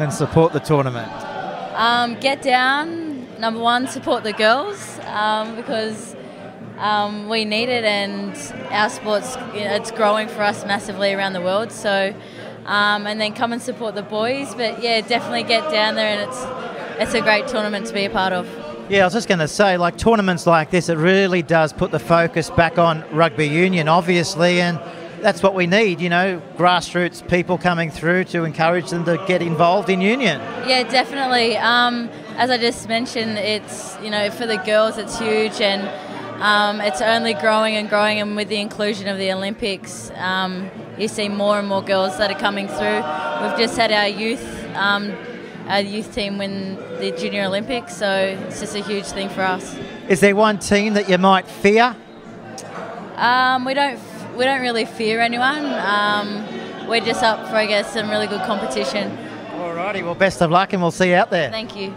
and support the tournament? Um, get down. Number one, support the girls um, because um, we need it, and our sport's it's growing for us massively around the world. So, um, and then come and support the boys. But yeah, definitely get down there, and it's it's a great tournament to be a part of. Yeah, I was just going to say, like tournaments like this, it really does put the focus back on rugby union, obviously, and that's what we need, you know, grassroots people coming through to encourage them to get involved in union. Yeah, definitely. Um, as I just mentioned, it's, you know, for the girls, it's huge and um, it's only growing and growing. And with the inclusion of the Olympics, um, you see more and more girls that are coming through. We've just had our youth. Um, our youth team win the Junior Olympics, so it's just a huge thing for us. Is there one team that you might fear? Um, we don't we don't really fear anyone. Um, we're just up for, I guess, some really good competition. Alrighty, well, best of luck and we'll see you out there. Thank you.